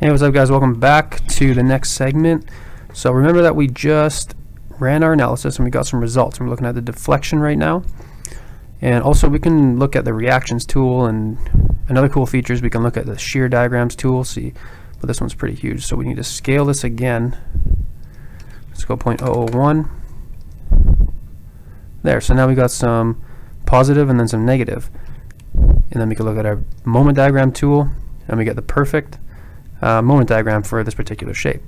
Hey, what's up guys? Welcome back to the next segment. So remember that we just ran our analysis and we got some results. We're looking at the deflection right now. And also we can look at the reactions tool and another cool feature is we can look at the shear diagrams tool. See, but this one's pretty huge. So we need to scale this again. Let's go 0.001. There, so now we got some positive and then some negative. And then we can look at our moment diagram tool and we get the perfect uh, moment diagram for this particular shape.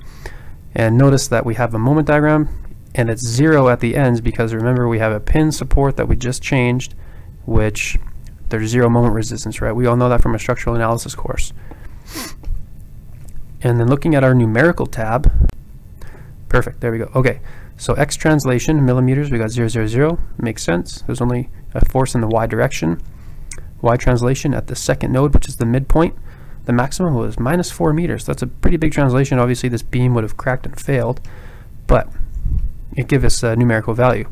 And notice that we have a moment diagram and it's zero at the ends because remember we have a pin support that we just changed which there's zero moment resistance, right? We all know that from a structural analysis course. And then looking at our numerical tab, perfect, there we go. Okay, so X translation, millimeters, we got 0, 0, 0, makes sense. There's only a force in the Y direction. Y translation at the second node, which is the midpoint, the maximum was minus 4 meters. That's a pretty big translation. Obviously, this beam would have cracked and failed, but it gives us a numerical value.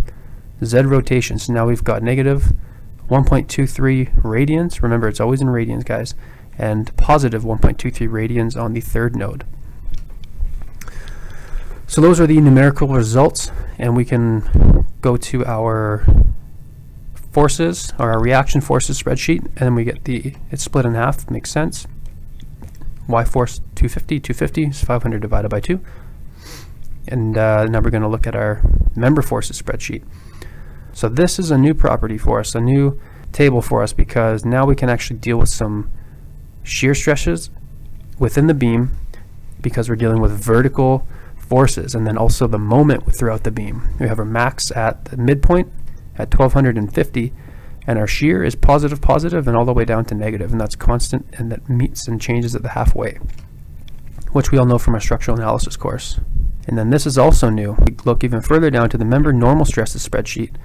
Z rotation, so now we've got negative 1.23 radians. Remember, it's always in radians, guys. And positive 1.23 radians on the third node. So those are the numerical results, and we can go to our forces, or our reaction forces spreadsheet, and then we get the, it's split in half, makes sense. Y force 250, 250 is 500 divided by 2. And uh, now we're going to look at our member forces spreadsheet. So this is a new property for us, a new table for us because now we can actually deal with some shear stresses within the beam because we're dealing with vertical forces and then also the moment throughout the beam. We have our max at the midpoint at 1250 and our shear is positive positive and all the way down to negative and that's constant and that meets and changes at the halfway which we all know from our structural analysis course. And then this is also new. We look even further down to the member normal stresses spreadsheet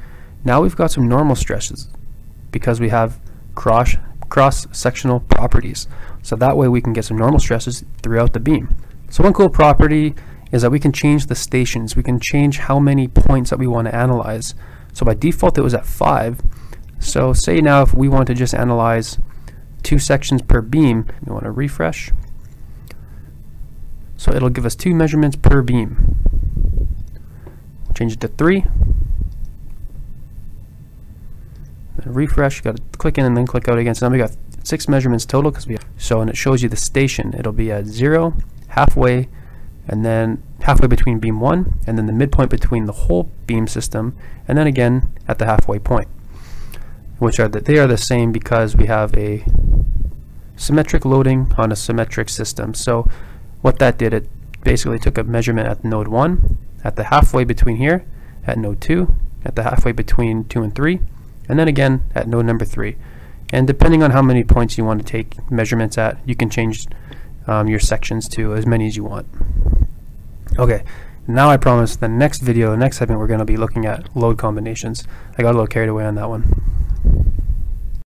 now we've got some normal stresses because we have cross cross-sectional properties. So that way we can get some normal stresses throughout the beam. So one cool property is that we can change the stations. We can change how many points that we want to analyze. So by default it was at 5. So say now if we want to just analyze two sections per beam, we want to refresh. So it'll give us two measurements per beam. Change it to 3. refresh, you got to click in and then click out again. So now we got six measurements total because we have, so and it shows you the station. It'll be at zero, halfway, and then halfway between beam one, and then the midpoint between the whole beam system, and then again at the halfway point, which are that they are the same because we have a symmetric loading on a symmetric system. So what that did, it basically took a measurement at node one, at the halfway between here, at node two, at the halfway between two and three, and then again at node number three. And depending on how many points you want to take measurements at, you can change um, your sections to as many as you want. Okay, now I promise the next video, the next segment, we're going to be looking at load combinations. I got a little carried away on that one.